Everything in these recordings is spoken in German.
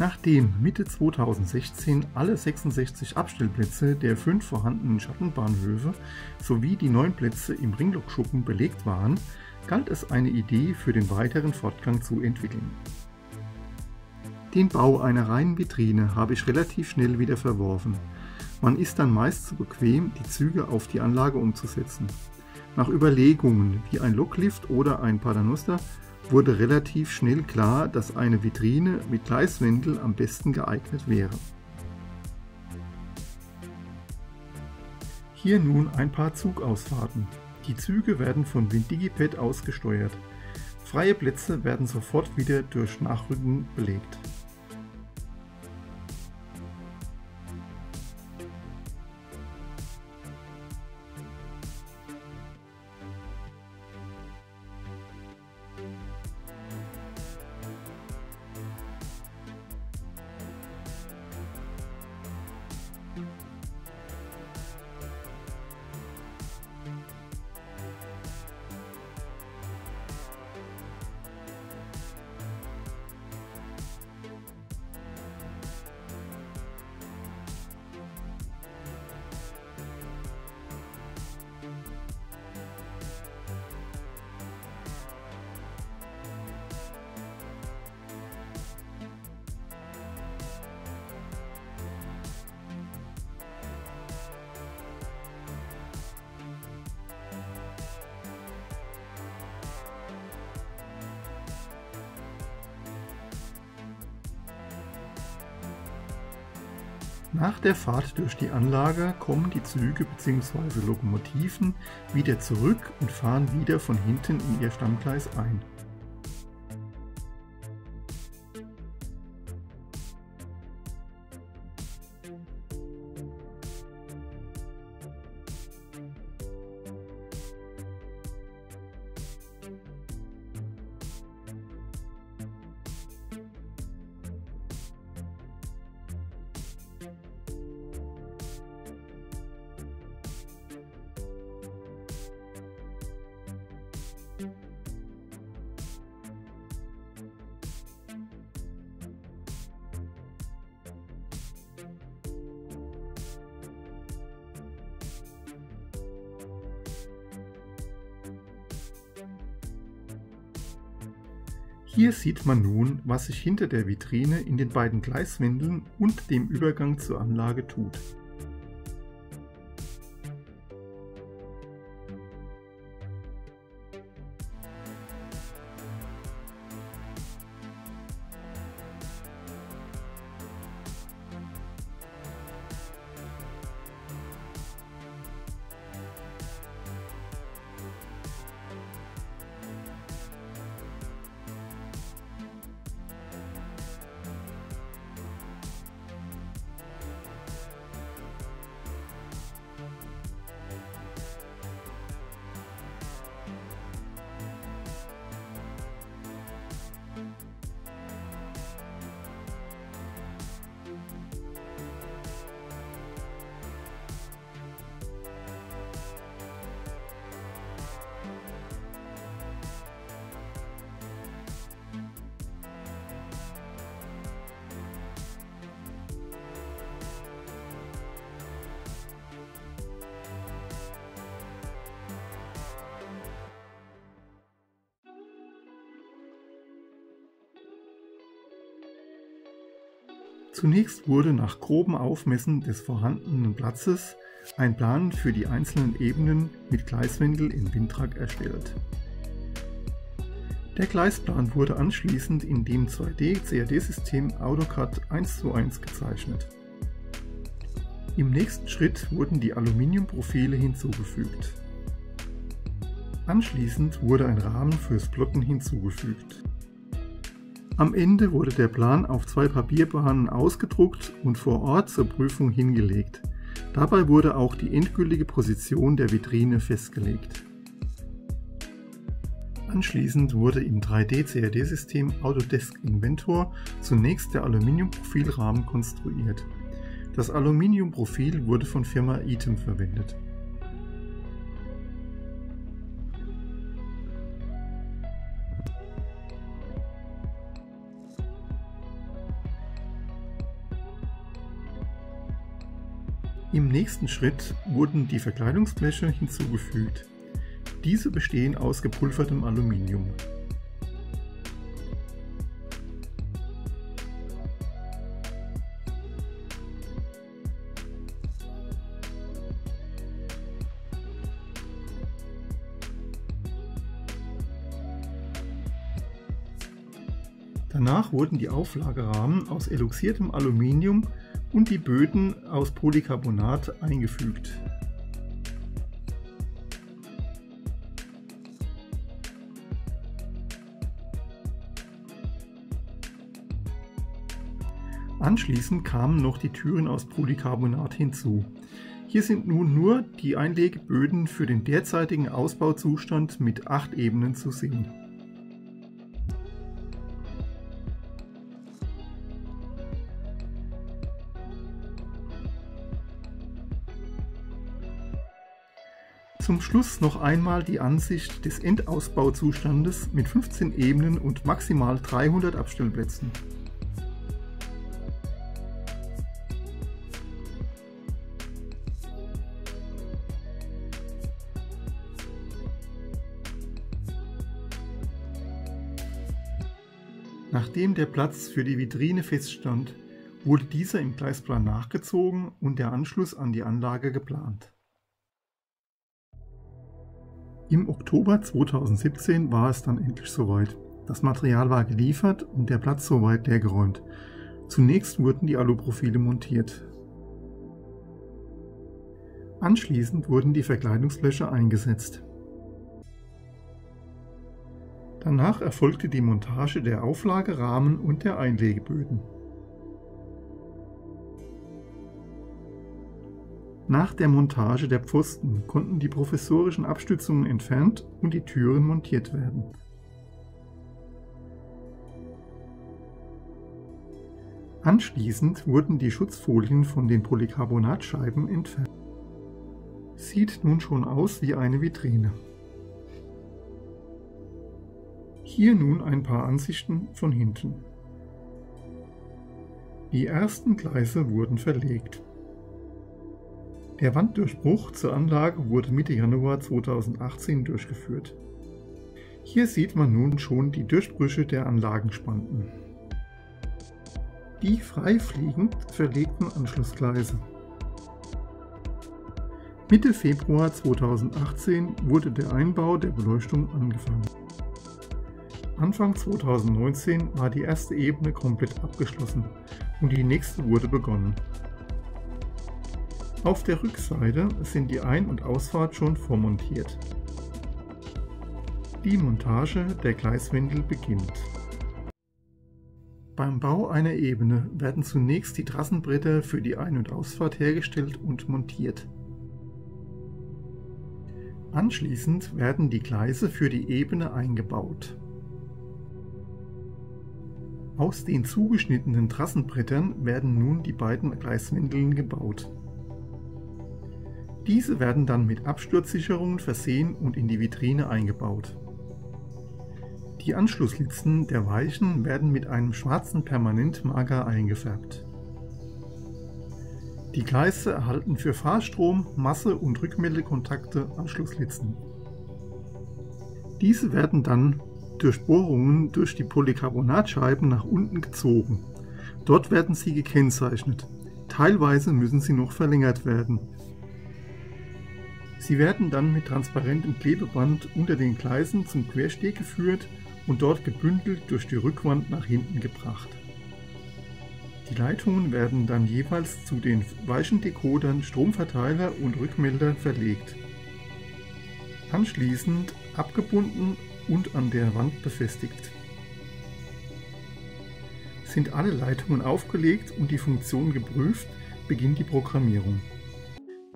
Nachdem Mitte 2016 alle 66 Abstellplätze der fünf vorhandenen Schattenbahnhöfe sowie die neun Plätze im Ringlokschuppen belegt waren, galt es eine Idee für den weiteren Fortgang zu entwickeln. Den Bau einer reinen Vitrine habe ich relativ schnell wieder verworfen. Man ist dann meist zu bequem, die Züge auf die Anlage umzusetzen. Nach Überlegungen wie ein Loklift oder ein Paternoster wurde relativ schnell klar, dass eine Vitrine mit Gleiswendel am besten geeignet wäre. Hier nun ein paar Zugausfahrten. Die Züge werden von WinDigipad aus gesteuert. Freie Plätze werden sofort wieder durch Nachrücken belegt. Nach der Fahrt durch die Anlage kommen die Züge bzw. Lokomotiven wieder zurück und fahren wieder von hinten in ihr Stammgleis ein. Hier sieht man nun, was sich hinter der Vitrine in den beiden Gleiswändeln und dem Übergang zur Anlage tut. Zunächst wurde nach grobem Aufmessen des vorhandenen Platzes ein Plan für die einzelnen Ebenen mit Gleiswindel in Windtrag erstellt. Der Gleisplan wurde anschließend in dem 2D-CAD-System AutoCAD 1 zu 1 gezeichnet. Im nächsten Schritt wurden die Aluminiumprofile hinzugefügt. Anschließend wurde ein Rahmen fürs Plotten hinzugefügt. Am Ende wurde der Plan auf zwei Papierbahnen ausgedruckt und vor Ort zur Prüfung hingelegt. Dabei wurde auch die endgültige Position der Vitrine festgelegt. Anschließend wurde im 3D-CAD-System Autodesk Inventor zunächst der Aluminiumprofilrahmen konstruiert. Das Aluminiumprofil wurde von Firma Item verwendet. Im nächsten Schritt wurden die Verkleidungsbleche hinzugefügt. Diese bestehen aus gepulvertem Aluminium. Danach wurden die Auflagerahmen aus eloxiertem Aluminium und die Böden aus Polycarbonat eingefügt. Anschließend kamen noch die Türen aus Polycarbonat hinzu. Hier sind nun nur die Einlegeböden für den derzeitigen Ausbauzustand mit acht Ebenen zu sehen. Zum Schluss noch einmal die Ansicht des Endausbauzustandes mit 15 Ebenen und maximal 300 Abstellplätzen. Nachdem der Platz für die Vitrine feststand, wurde dieser im Gleisplan nachgezogen und der Anschluss an die Anlage geplant. Im Oktober 2017 war es dann endlich soweit. Das Material war geliefert und der Platz soweit leergeräumt. Zunächst wurden die Aluprofile montiert. Anschließend wurden die Verkleidungsbleche eingesetzt. Danach erfolgte die Montage der Auflagerahmen und der Einlegeböden. Nach der Montage der Pfosten konnten die professorischen Abstützungen entfernt und die Türen montiert werden. Anschließend wurden die Schutzfolien von den Polycarbonatscheiben entfernt. Sieht nun schon aus wie eine Vitrine. Hier nun ein paar Ansichten von hinten. Die ersten Gleise wurden verlegt. Der Wanddurchbruch zur Anlage wurde Mitte Januar 2018 durchgeführt. Hier sieht man nun schon die Durchbrüche der Anlagenspanten. Die freifliegend verlegten Anschlussgleise. Mitte Februar 2018 wurde der Einbau der Beleuchtung angefangen. Anfang 2019 war die erste Ebene komplett abgeschlossen und die nächste wurde begonnen. Auf der Rückseite sind die Ein- und Ausfahrt schon vormontiert. Die Montage der Gleiswindel beginnt. Beim Bau einer Ebene werden zunächst die Trassenbretter für die Ein- und Ausfahrt hergestellt und montiert. Anschließend werden die Gleise für die Ebene eingebaut. Aus den zugeschnittenen Trassenbrettern werden nun die beiden Gleiswindeln gebaut. Diese werden dann mit Absturzsicherungen versehen und in die Vitrine eingebaut. Die Anschlusslitzen der Weichen werden mit einem schwarzen Permanentmarker eingefärbt. Die Gleise erhalten für Fahrstrom, Masse und Rückmeldekontakte Anschlusslitzen. Diese werden dann durch Bohrungen durch die Polycarbonatscheiben nach unten gezogen. Dort werden sie gekennzeichnet. Teilweise müssen sie noch verlängert werden, Sie werden dann mit transparentem Klebeband unter den Gleisen zum Quersteg geführt und dort gebündelt durch die Rückwand nach hinten gebracht. Die Leitungen werden dann jeweils zu den Weichendekodern, Stromverteiler und Rückmelder verlegt. Anschließend abgebunden und an der Wand befestigt. Sind alle Leitungen aufgelegt und die Funktion geprüft, beginnt die Programmierung.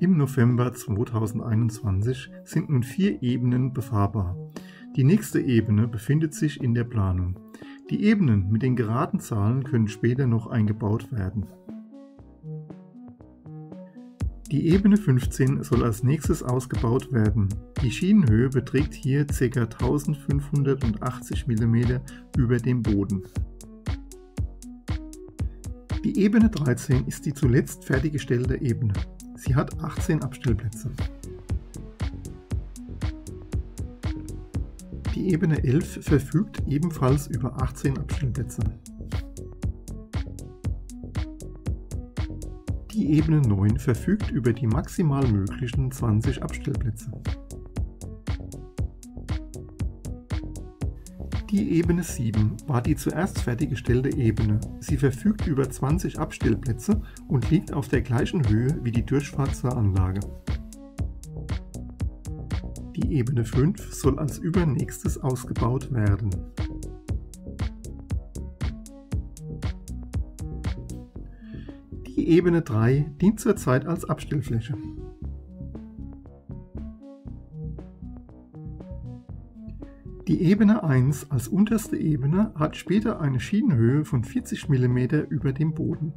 Im November 2021 sind nun vier Ebenen befahrbar. Die nächste Ebene befindet sich in der Planung. Die Ebenen mit den geraden Zahlen können später noch eingebaut werden. Die Ebene 15 soll als nächstes ausgebaut werden. Die Schienenhöhe beträgt hier ca. 1580 mm über dem Boden. Die Ebene 13 ist die zuletzt fertiggestellte Ebene. Sie hat 18 Abstellplätze. Die Ebene 11 verfügt ebenfalls über 18 Abstellplätze. Die Ebene 9 verfügt über die maximal möglichen 20 Abstellplätze. Die Ebene 7 war die zuerst fertiggestellte Ebene. Sie verfügt über 20 Abstellplätze und liegt auf der gleichen Höhe wie die Durchfahrt zur Anlage. Die Ebene 5 soll als übernächstes ausgebaut werden. Die Ebene 3 dient zurzeit als Abstellfläche. Die Ebene 1 als unterste Ebene hat später eine Schienenhöhe von 40 mm über dem Boden.